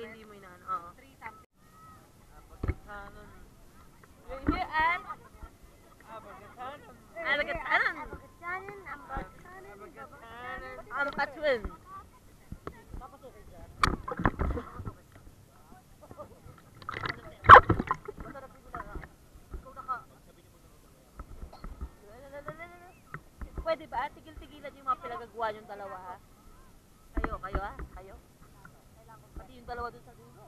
Pag hindi mo inaano, oo. 3 something. Abagatanon. You're here and... Abagatanon. Abagatanon. Ang katwin. Pwede ba? Tigil-tigilan yung mga pinagagawa yung dalawa ha? Kayo, kayo ha? Kayo? yung dalawa dun sa dulo.